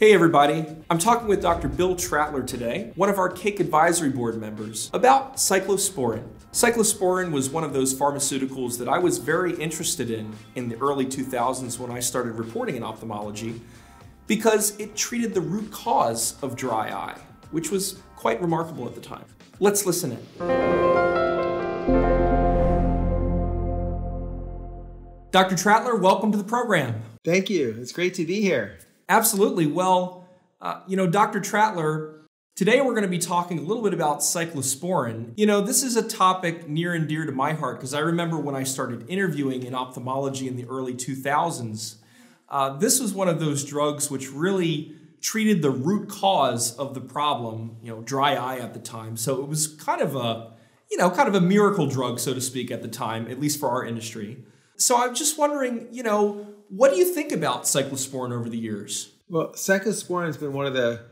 Hey everybody, I'm talking with Dr. Bill Trattler today, one of our Cake Advisory Board members, about cyclosporin. Cyclosporin was one of those pharmaceuticals that I was very interested in in the early 2000s when I started reporting in ophthalmology because it treated the root cause of dry eye, which was quite remarkable at the time. Let's listen in. Dr. Trattler, welcome to the program. Thank you. It's great to be here. Absolutely. Well, uh, you know, Dr. Trattler, today we're going to be talking a little bit about cyclosporin. You know, this is a topic near and dear to my heart because I remember when I started interviewing in ophthalmology in the early 2000s, uh, this was one of those drugs which really treated the root cause of the problem, you know, dry eye at the time. So it was kind of a, you know, kind of a miracle drug, so to speak, at the time, at least for our industry. So I'm just wondering, you know, what do you think about cyclosporin over the years? Well, cyclosporin has been one of the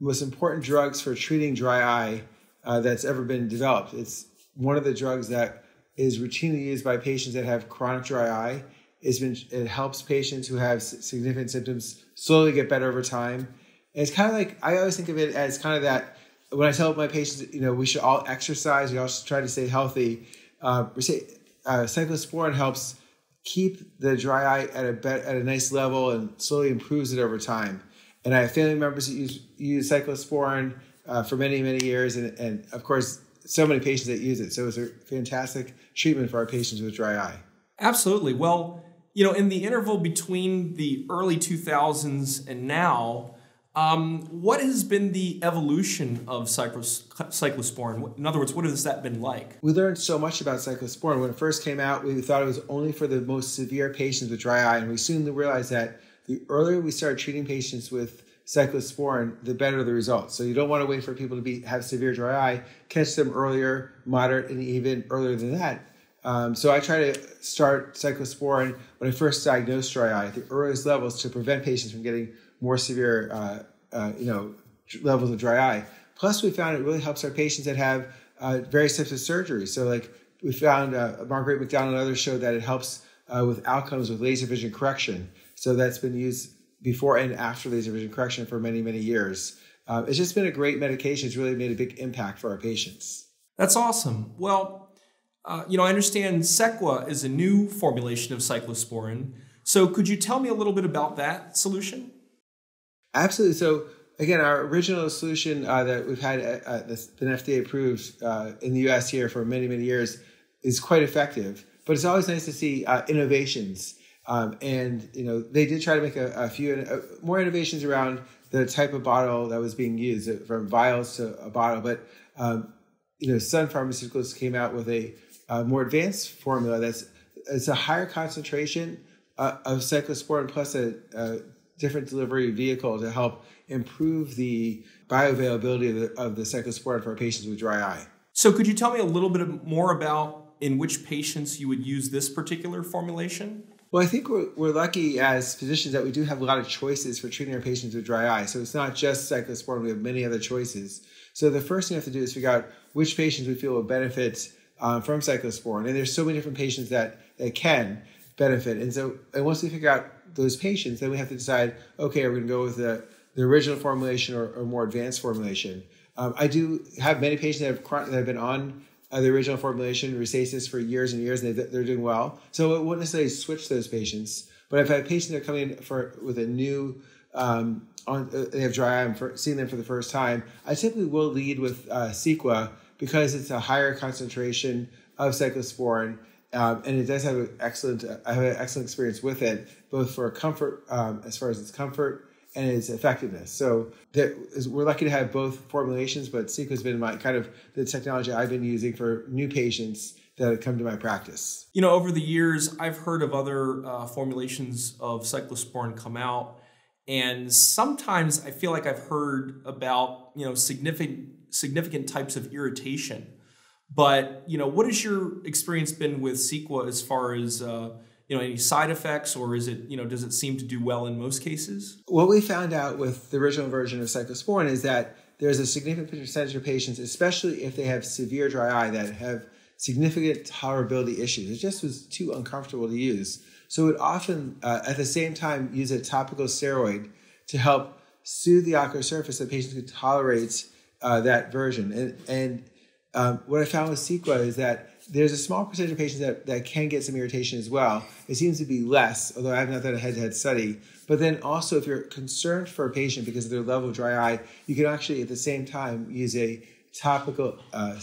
most important drugs for treating dry eye uh, that's ever been developed. It's one of the drugs that is routinely used by patients that have chronic dry eye. It's been, it helps patients who have significant symptoms slowly get better over time. And it's kind of like, I always think of it as kind of that, when I tell my patients, you know, we should all exercise, we all should try to stay healthy. Uh, uh, cyclosporin helps keep the dry eye at a bet, at a nice level and slowly improves it over time. And I have family members that use, use cyclosporin uh, for many, many years, and, and of course, so many patients that use it. So it's a fantastic treatment for our patients with dry eye. Absolutely. Well, you know, in the interval between the early 2000s and now, um, what has been the evolution of cyclosporin? In other words, what has that been like? We learned so much about cyclosporin. When it first came out, we thought it was only for the most severe patients with dry eye, and we soon realized that the earlier we start treating patients with cyclosporin, the better the results. So you don't want to wait for people to be have severe dry eye. Catch them earlier, moderate, and even earlier than that. Um, so I try to start cyclosporin when I first diagnose dry eye at the earliest levels to prevent patients from getting more severe, uh, uh, you know, levels of dry eye. Plus, we found it really helps our patients that have uh, various types of surgery. So, like we found uh, Marguerite McDonald and others showed that it helps uh, with outcomes with laser vision correction. So that's been used before and after laser vision correction for many, many years. Uh, it's just been a great medication. It's really made a big impact for our patients. That's awesome. Well, uh, you know, I understand Cequa is a new formulation of cyclosporin. So could you tell me a little bit about that solution? Absolutely. So again, our original solution uh, that we've had uh, uh that's been FDA approved uh, in the U.S. here for many many years is quite effective. But it's always nice to see uh, innovations. Um, and you know they did try to make a, a few uh, more innovations around the type of bottle that was being used, from vials to a bottle. But um, you know, Sun Pharmaceuticals came out with a, a more advanced formula that's it's a higher concentration of cyclosporin plus a, a different delivery vehicle to help improve the bioavailability of the, of the cyclosporin for our patients with dry eye. So, could you tell me a little bit more about in which patients you would use this particular formulation? Well, I think we're, we're lucky as physicians that we do have a lot of choices for treating our patients with dry eye. So, it's not just cyclosporin, we have many other choices. So, the first thing you have to do is figure out which patients we feel will benefit um, from cyclosporin. And there's so many different patients that, that can benefit. And so, and once we figure out those patients, then we have to decide, okay, are we going to go with the, the original formulation or, or more advanced formulation? Um, I do have many patients that have, that have been on uh, the original formulation, Restasis, for years and years, and they, are doing well. So it wouldn't necessarily switch those patients. But if I have patients that are coming in for with a new um, on, uh, they have dry eye, I'm for, seeing them for the first time, I typically will lead with uh, Cequa because it's a higher concentration of cyclosporin um, and it does have an excellent. I have an excellent experience with it, both for comfort, um, as far as its comfort and its effectiveness. So that is we're lucky to have both formulations, but Cequa has been my kind of the technology I've been using for new patients that have come to my practice. You know, over the years, I've heard of other uh, formulations of cyclosporin come out, and sometimes I feel like I've heard about you know significant significant types of irritation but you know, what has your experience been with Cequa as far as uh, you know any side effects, or is it you know does it seem to do well in most cases? What we found out with the original version of cyclosporin is that there's a significant percentage of patients, especially if they have severe dry eye, that have significant tolerability issues. It just was too uncomfortable to use. So it often, uh, at the same time, use a topical steroid to help soothe the ocular surface so patients could tolerate uh, that version. And, and um, what I found with Cequa is that there's a small percentage of patients that, that can get some irritation as well. It seems to be less, although I have not done a head to head study. But then also, if you're concerned for a patient because of their level of dry eye, you can actually at the same time use a topical uh,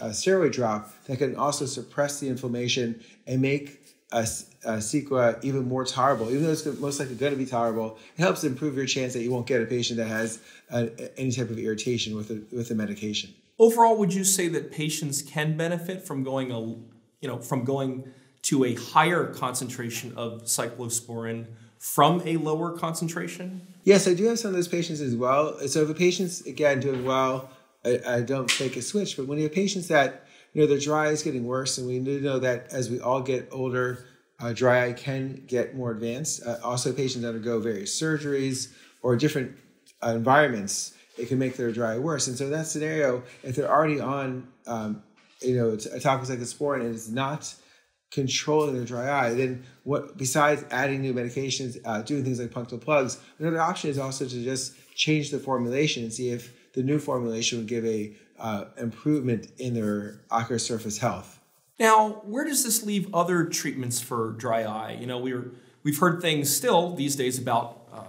a steroid drop that can also suppress the inflammation and make a, a Cequa even more tolerable. Even though it's most likely going to be tolerable, it helps improve your chance that you won't get a patient that has uh, any type of irritation with with the medication. Overall, would you say that patients can benefit from going a you know from going to a higher concentration of cyclosporin from a lower concentration? Yes, I do have some of those patients as well. So if a patient's again doing well, I, I don't make a switch. But when you have patients that you know their dry eye is getting worse, and we know that as we all get older, uh, dry eye can get more advanced. Uh, also, patients undergo various surgeries or different uh, environments it can make their dry eye worse. And so in that scenario, if they're already on, um, you know, a topical cyclosporin and it's not controlling their dry eye, then what? Besides adding new medications, uh, doing things like punctal plugs, another option is also to just change the formulation and see if the new formulation would give a uh, improvement in their ocular surface health. Now, where does this leave other treatments for dry eye? You know, we're we've heard things still these days about uh,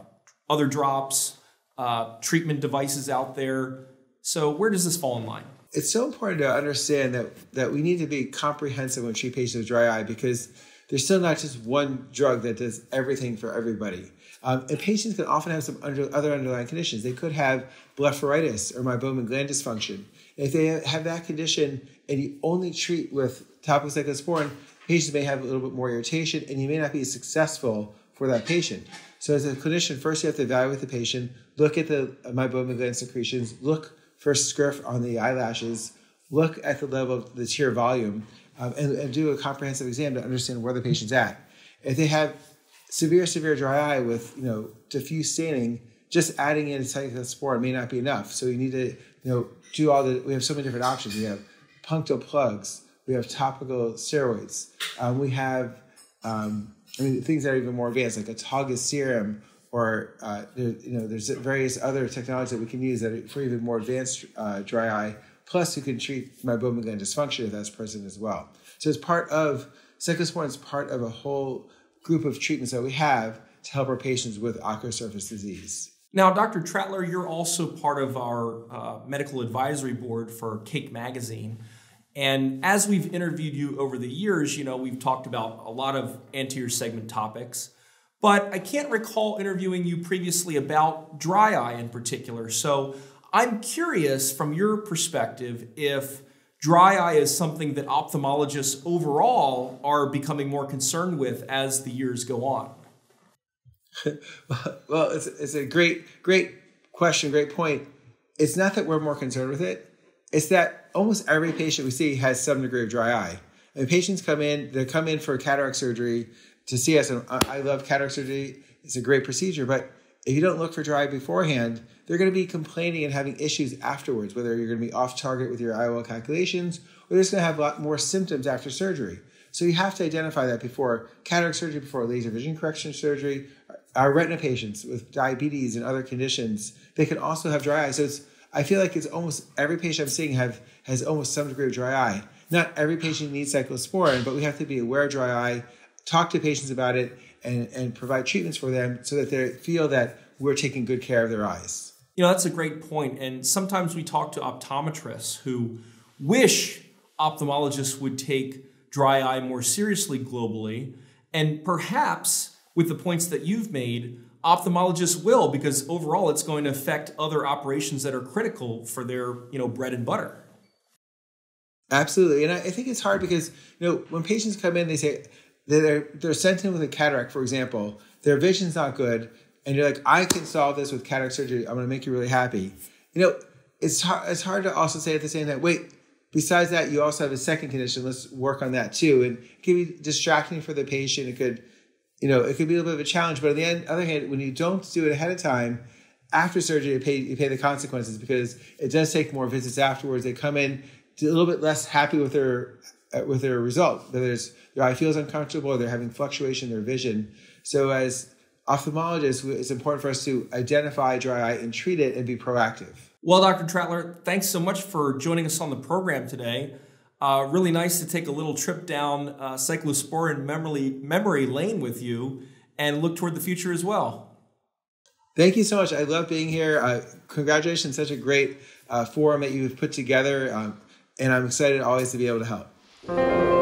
other drops, uh, treatment devices out there. So where does this fall in line? It's so important to understand that that we need to be comprehensive when treat patients with dry eye because there's still not just one drug that does everything for everybody. Um, and patients can often have some under, other underlying conditions. They could have blepharitis or meibomian gland dysfunction. If they have that condition and you only treat with topical cyclosporin, patients may have a little bit more irritation and you may not be successful for that patient. So as a clinician, first you have to evaluate the patient, look at the meibomian gland secretions, look for scurf on the eyelashes, look at the level of the tear volume, um, and, and, do a comprehensive exam to understand where the patient's at. If they have severe, severe dry eye with you know diffuse staining, just adding in cyclosporin may not be enough. So you need to you know do all the. We have so many different options. We have punctal plugs. We have topical steroids. Um, we have um, I mean, things that are even more advanced, like a autologous serum, or uh, you know, there's various other technologies that we can use that are for even more advanced uh, dry eye. Plus, you can treat meibomian gland dysfunction if that's present as well. So, it's part of cyclosporin is part of a whole group of treatments that we have to help our patients with ocular surface disease. Now, Dr. Trattler, you're also part of our uh, medical advisory board for Cake Magazine. And as we've interviewed you over the years, you know, we've talked about a lot of anterior segment topics, but I can't recall interviewing you previously about dry eye in particular. So I'm curious from your perspective if dry eye is something that ophthalmologists overall are becoming more concerned with as the years go on. well, it's, it's a great, great question, great point. It's not that we're more concerned with it it's that almost every patient we see has some degree of dry eye. And patients come in, they come in for cataract surgery to see us. And I love cataract surgery. It's a great procedure, but if you don't look for dry beforehand, they're going to be complaining and having issues afterwards, whether you're going to be off target with your IOL calculations or they're just going to have a lot more symptoms after surgery. So you have to identify that before cataract surgery, before laser vision correction surgery. Our retina patients with diabetes and other conditions, they can also have dry eye. So it's I feel like it's almost every patient I'm seeing have has almost some degree of dry eye. Not every patient needs cyclosporin, but we have to be aware of dry eye, talk to patients about it, and, and provide treatments for them so that they feel that we're taking good care of their eyes. You know, that's a great point. And sometimes we talk to optometrists who wish ophthalmologists would take dry eye more seriously globally. And perhaps with the points that you've made, ophthalmologists will because overall it's going to affect other operations that are critical for their you know bread and butter. Absolutely and i think it's hard because you know when patients come in they say they're they're sent in with a cataract for example their vision's not good and you're like i can solve this with cataract surgery i'm going to make you really happy. You know it's hard it's hard to also say at the same time wait besides that you also have a second condition let's work on that too and it can be distracting for the patient it could you know, it could be a little bit of a challenge. But on the other hand, when you don't do it ahead of time, after surgery, you pay, you pay the consequences because it does take more visits afterwards. They come in a little bit less happy with their uh, with their result. Whether their eye feels uncomfortable or they're having fluctuation in their vision. So as ophthalmologists, it's important for us to identify dry eye and treat it and be proactive. Well, Dr. Trattler, thanks so much for joining us on the program today. Uh, really nice to take a little trip down uh, cyclosporin memory, memory lane with you and look toward the future as well. Thank you so much. I love being here. Uh, congratulations, such a great uh, forum that you've put together. Um, and I'm excited always to be able to help.